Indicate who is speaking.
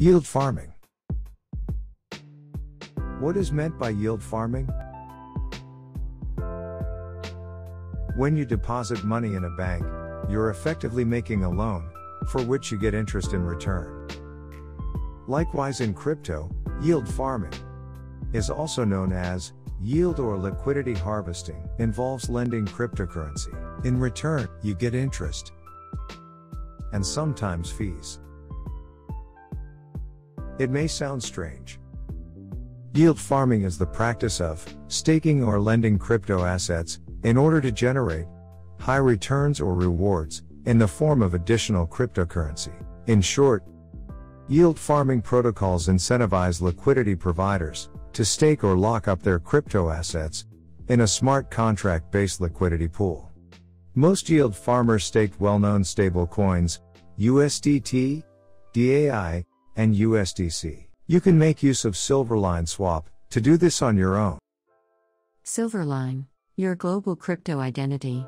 Speaker 1: Yield farming. What is meant by yield farming? When you deposit money in a bank, you're effectively making a loan, for which you get interest in return. Likewise, in crypto, yield farming is also known as yield or liquidity harvesting, involves lending cryptocurrency. In return, you get interest and sometimes fees. It may sound strange. Yield farming is the practice of staking or lending crypto assets in order to generate high returns or rewards in the form of additional cryptocurrency. In short, yield farming protocols incentivize liquidity providers to stake or lock up their crypto assets in a smart contract based liquidity pool. Most yield farmers staked well known stable coins, USDT, DAI, and USDC. You can make use of Silverline Swap to do this on your own.
Speaker 2: Silverline, your global crypto identity.